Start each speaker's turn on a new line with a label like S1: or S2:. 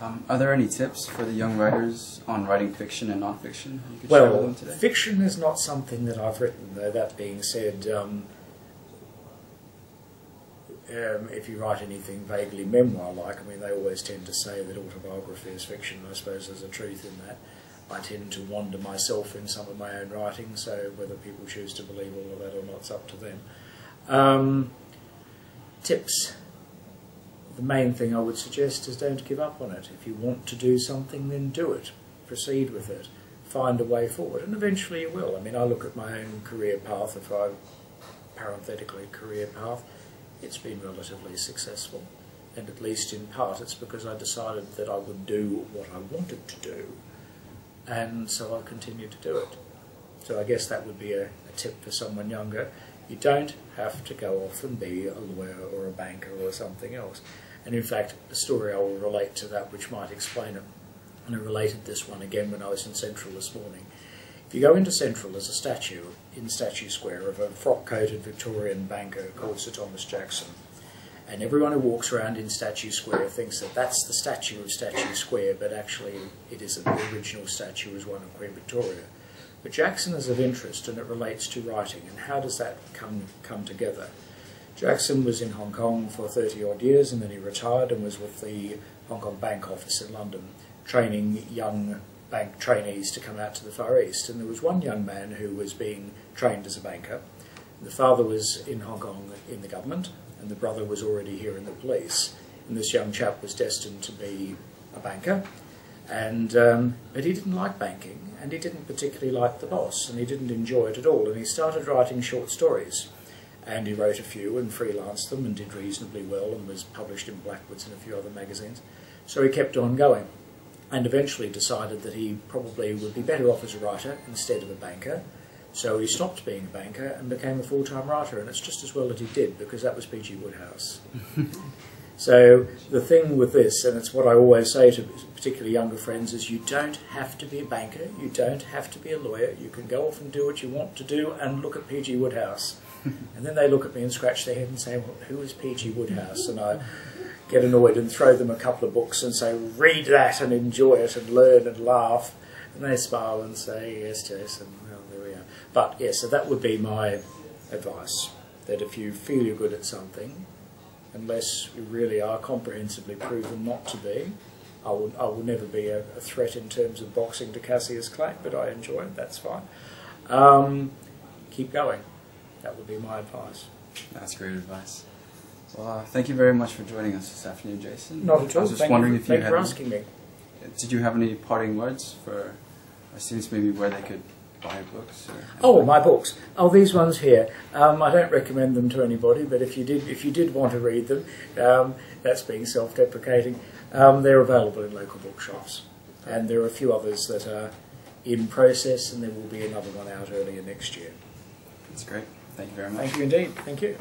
S1: Um, are there any tips for the young writers on writing fiction and nonfiction you could share with
S2: Well, fiction is not something that I've written, though that being said, um, um, if you write anything vaguely memoir-like, I mean, they always tend to say that autobiography is fiction. I suppose there's a truth in that. I tend to wander myself in some of my own writing, so whether people choose to believe all of that or not, it's up to them. Um, tips. The main thing I would suggest is don't give up on it. If you want to do something, then do it. Proceed with it. Find a way forward, and eventually you will. I mean, I look at my own career path, if I parenthetically career path, it's been relatively successful. And at least in part, it's because I decided that I would do what I wanted to do, and so I continued to do it. So I guess that would be a, a tip for someone younger. You don't have to go off and be a lawyer or a banker or something else. And in fact, a story I will relate to that which might explain it. And I related this one again when I was in Central this morning. If you go into Central, there's a statue in Statue Square of a frock-coated Victorian banker called Sir Thomas Jackson. And everyone who walks around in Statue Square thinks that that's the statue of Statue Square, but actually it isn't. The original statue was one of Queen Victoria. But Jackson is of interest and it relates to writing. And how does that come, come together? Jackson was in Hong Kong for 30 odd years and then he retired and was with the Hong Kong Bank office in London training young bank trainees to come out to the Far East. And there was one young man who was being trained as a banker. The father was in Hong Kong in the government and the brother was already here in the police. And this young chap was destined to be a banker. And um, but he didn't like banking, and he didn't particularly like the boss, and he didn't enjoy it at all. And he started writing short stories, and he wrote a few and freelanced them and did reasonably well, and was published in Blackwoods and a few other magazines. So he kept on going, and eventually decided that he probably would be better off as a writer instead of a banker. So he stopped being a banker and became a full-time writer, and it's just as well that he did because that was P.G. Wodehouse. So the thing with this, and it's what I always say to particularly younger friends, is you don't have to be a banker, you don't have to be a lawyer, you can go off and do what you want to do and look at P.G. Wodehouse. and then they look at me and scratch their head and say, well, who is P.G. Wodehouse? And I get annoyed and throw them a couple of books and say, read that and enjoy it and learn and laugh. And they smile and say, yes, Jason, well, there we are. But yes, so that would be my advice, that if you feel you're good at something, unless you really are comprehensively proven not to be. I will, I will never be a, a threat in terms of boxing to Cassius Clay, but I enjoy it, that's fine. Um, keep going. That would be my advice.
S1: That's great advice. Well, uh, thank you very much for joining us this afternoon, Jason.
S2: Not at all.
S1: I was just
S2: Thank
S1: wondering
S2: you,
S1: if you
S2: thank you
S1: had
S2: for
S1: any-
S2: asking me.
S1: Did you have any parting words for our students, maybe where they could buy books?
S2: Oh, my books. Oh, these ones here. Um, I don't recommend them to anybody, but if you did, if you did want to read them, um, that's being self-deprecating. Um, they're available in local bookshops, and there are a few others that are in process, and there will be another one out earlier next year.
S1: That's great. Thank you very much.
S2: Thank you indeed. Thank you.